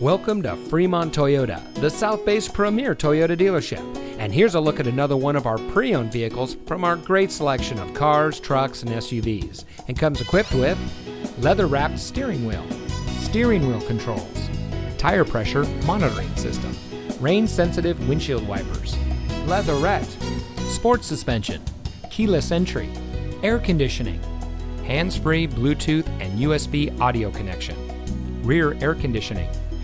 Welcome to Fremont Toyota, the South Bay's premier Toyota dealership. And here's a look at another one of our pre owned vehicles from our great selection of cars, trucks, and SUVs. And comes equipped with leather wrapped steering wheel, steering wheel controls, tire pressure monitoring system, rain sensitive windshield wipers, leatherette, sports suspension, keyless entry, air conditioning, hands free Bluetooth and USB audio connection, rear air conditioning,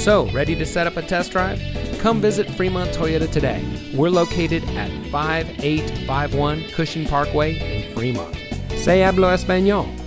So, ready to set up a test drive? Come visit Fremont Toyota today. We're located at 5851 Cushing Parkway in Fremont. Se hablo español.